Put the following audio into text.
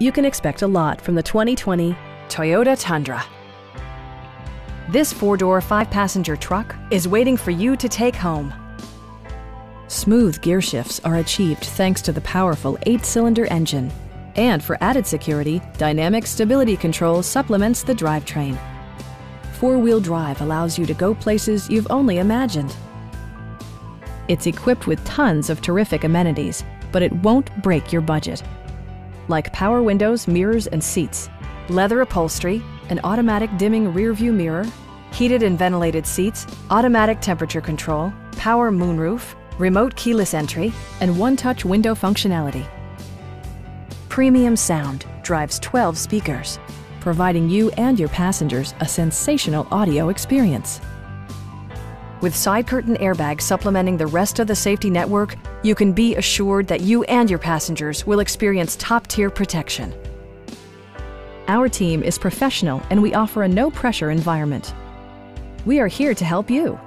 You can expect a lot from the 2020 Toyota Tundra. This four-door, five-passenger truck is waiting for you to take home. Smooth gear shifts are achieved thanks to the powerful eight-cylinder engine. And for added security, Dynamic Stability Control supplements the drivetrain. Four-wheel drive allows you to go places you've only imagined. It's equipped with tons of terrific amenities, but it won't break your budget. Like power windows, mirrors, and seats, leather upholstery, an automatic dimming rearview mirror, heated and ventilated seats, automatic temperature control, power moonroof, remote keyless entry, and one-touch window functionality. Premium sound drives 12 speakers, providing you and your passengers a sensational audio experience. With side curtain airbags supplementing the rest of the safety network, you can be assured that you and your passengers will experience top-tier protection. Our team is professional and we offer a no-pressure environment. We are here to help you.